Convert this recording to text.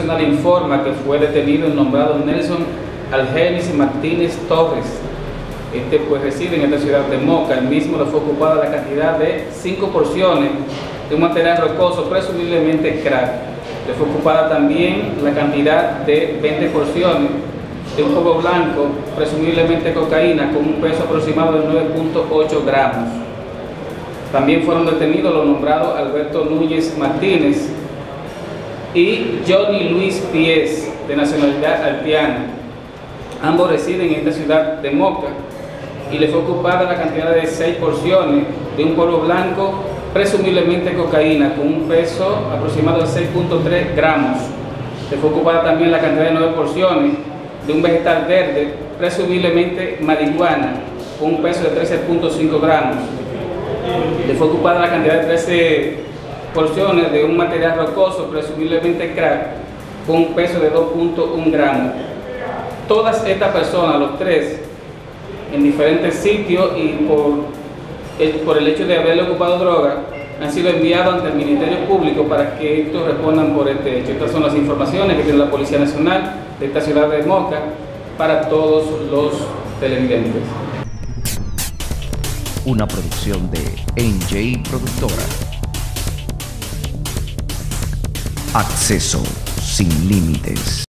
Nacional informa que fue detenido el nombrado Nelson Algenis Martínez Torres. Este pues reside en esta ciudad de Moca. El mismo le fue ocupada la cantidad de 5 porciones de un material rocoso, presumiblemente crack. Le fue ocupada también la cantidad de 20 porciones de un polvo blanco, presumiblemente cocaína, con un peso aproximado de 9.8 gramos. También fueron detenidos los nombrados Alberto Núñez Martínez y Johnny Luis Pies, de nacionalidad haitiana. Ambos residen en esta ciudad de Moca y le fue ocupada la cantidad de 6 porciones de un polvo blanco, presumiblemente cocaína, con un peso aproximado de 6.3 gramos. Le fue ocupada también la cantidad de 9 porciones de un vegetal verde, presumiblemente marihuana, con un peso de 13.5 gramos. Le fue ocupada la cantidad de 13 porciones de un material rocoso, presumiblemente crack, con un peso de 2.1 gramos. Todas estas personas, los tres, en diferentes sitios y por el, hecho de haberle ocupado droga, han sido enviados ante el Ministerio Público para que estos respondan por este hecho. Estas son las informaciones que tiene la Policía Nacional de esta ciudad de Moca para todos los televidentes. Una producción de NJ Productora. Acceso sin límites.